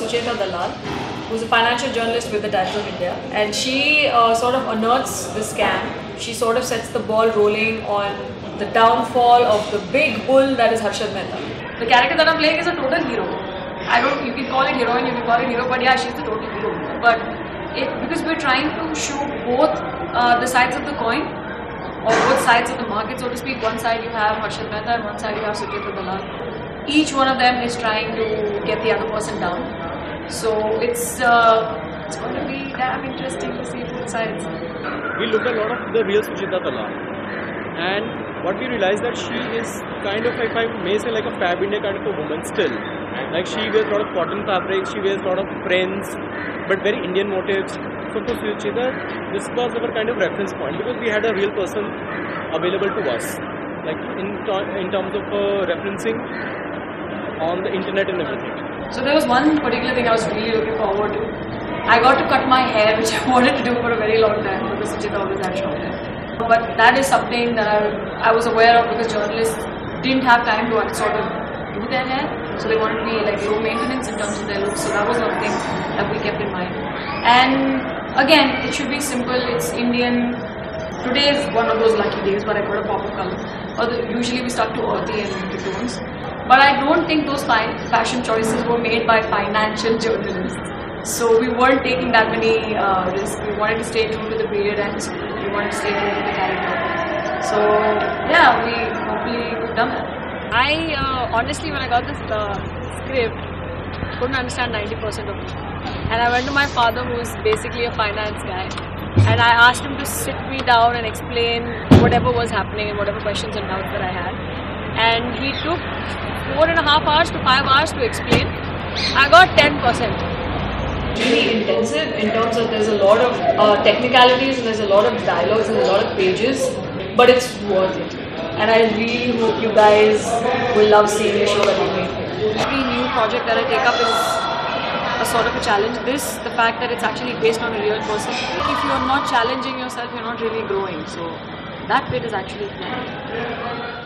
Sucheta Dalal, who's a financial journalist with the Times of India, and she uh, sort of unearths the scam. She sort of sets the ball rolling on the downfall of the big bull that is Harshad Mehta. The character that I'm playing is a total hero. I don't. You can call it heroine, you can call it hero, but yeah, she's the total hero. But it, because we're trying to show both uh, the sides of the coin, or both sides of the market, so to speak. One side you have Harshad Mehta, and one side you have Sucheta Dalal. Each one of them is trying to get the other person down. So it's uh, it's going to be damn interesting to see both sides. we looked a lot of the real Sucheta Dalal. And what we realized that she is kind of, if I may say, like a Fabindia kind of a woman still. Like she wears a lot of cotton fabric, she wears a lot of prints, but very Indian motifs. So for Sucheta, this was our kind of reference point because we had a real person available to us. Like in, in terms of uh, referencing on the internet and everything. So there was one particular thing I was really looking forward to. I got to cut my hair, which I wanted to do for a very long time because Sucheta always had short. But that is something that I, I was aware of because journalists didn't have time to sort of do their hair, so they wanted to be like low maintenance in terms of their looks. So that was one thing that we kept in mind. And again, it should be simple. It's Indian. Today is one of those lucky days, but I got a pop of color. Usually we stuck to earthy and to tones. But I don't think those fashion choices were made by financial journalists. So we weren't taking that many uh, risks. We wanted to stay true to the period and we wanted to stay true to the character. So yeah, we hopefully we've done that. I uh, honestly, when I got this uh, script, couldn't understand 90% of it. And I went to my father, who's basically a finance guy, and I asked him to sit me down and explain whatever was happening and whatever questions and doubts that I had. And he took four and a half hours to five hours to explain. I got 10%. really intensive in terms of there's a lot of uh, technicalities and there's a lot of dialogues and a lot of pages, but it's worth it. And I really hope you guys will love seeing the show that we make. Every new project that I take up is a sort of a challenge. This, the fact that it's actually based on a real person. If you're not challenging yourself, you're not really growing. So that bit is actually.